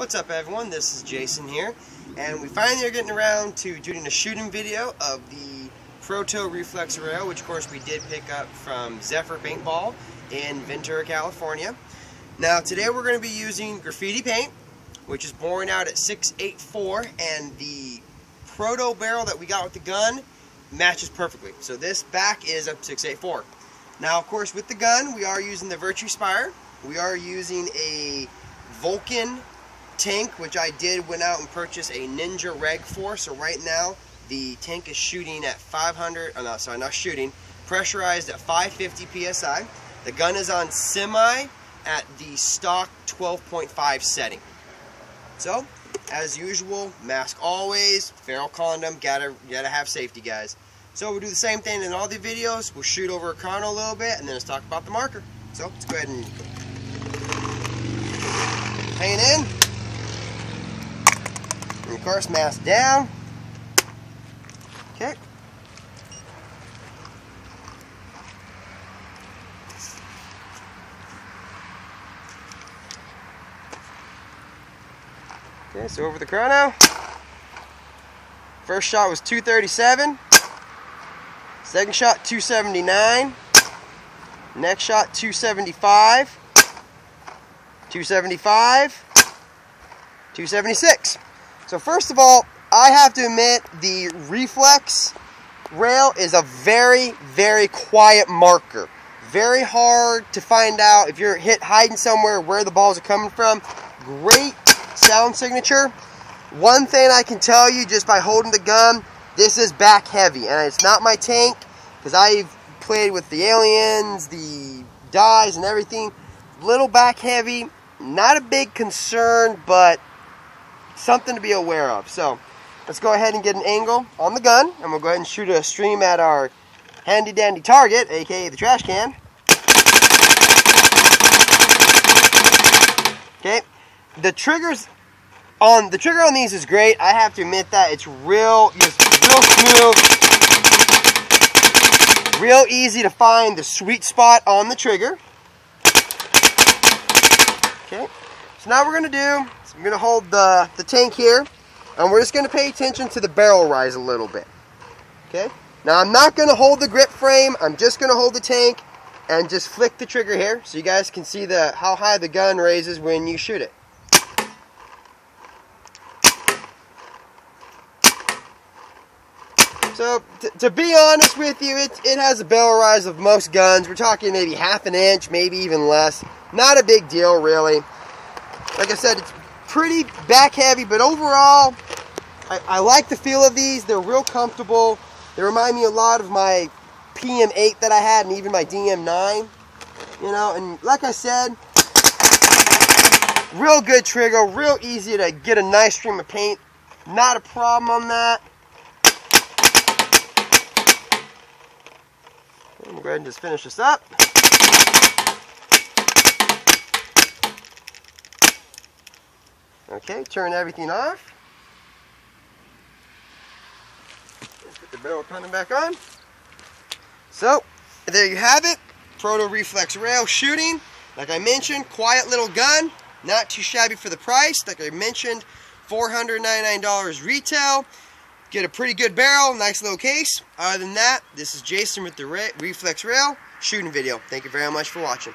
What's up everyone, this is Jason here, and we finally are getting around to doing a shooting video of the Proto Reflex Rail, which of course we did pick up from Zephyr Paintball in Ventura, California. Now today we're going to be using graffiti paint, which is boring out at 684, and the Proto barrel that we got with the gun matches perfectly. So this back is up 684. Now of course with the gun we are using the Virtue Spire, we are using a Valken tank, which I did went out and purchased a Ninja Reg for. So right now, the tank is shooting at 500, oh no, sorry, not shooting, pressurized at 550 PSI. The gun is on semi at the stock 12.5 setting. So, as usual, mask always, barrel condom, gotta, gotta have safety, guys. So we'll do the same thing in all the videos. We'll shoot over a chrono a little bit, and then let's talk about the marker. So, let's go ahead and paint in. Course, mask down. Okay. Okay, so over the chrono. First shot was 237. Second shot 279. Next shot 275. 275. 276. So first of all, I have to admit the reflex rail is a very, very quiet marker. Very hard to find out if you're hit hiding somewhere where the balls are coming from. Great sound signature. One thing I can tell you just by holding the gun, this is back heavy. And it's not my tank, because I've played with the aliens, the Dyes and everything. Little back heavy, not a big concern, but something to be aware of. So let's go ahead and get an angle on the gun, and we'll go ahead and shoot a stream at our handy dandy target, aka the trash can. Okay, the triggers on the trigger on these is great. I have to admit that it's real, real smooth, real easy to find the sweet spot on the trigger. Okay, so now we're gonna do so I'm going to hold the, the tank here, and we're just going to pay attention to the barrel rise a little bit. Okay? Now I'm not going to hold the grip frame, I'm just going to hold the tank and just flick the trigger here so you guys can see the how high the gun raises when you shoot it. So, to be honest with you, it, it has a barrel rise of most guns. We're talking maybe half an inch, maybe even less. Not a big deal, really. Like I said, it's pretty back heavy, but overall, I, I, like the feel of these. They're real comfortable. They remind me a lot of my PM8 that I had and even my DM9. You know, and like I said, real good trigger, real easy to get a nice stream of paint. Not a problem on that. I'm going to go ahead and just finish this up. Okay, turn everything off. Put the barrel coming back on. So, there you have it. Proto Reflex Rail shooting. Like I mentioned, quiet little gun. Not too shabby for the price. Like I mentioned, $499 retail. Get a pretty good barrel, nice little case. Other than that, this is Jason with the Reflex Rail shooting video. Thank you very much for watching.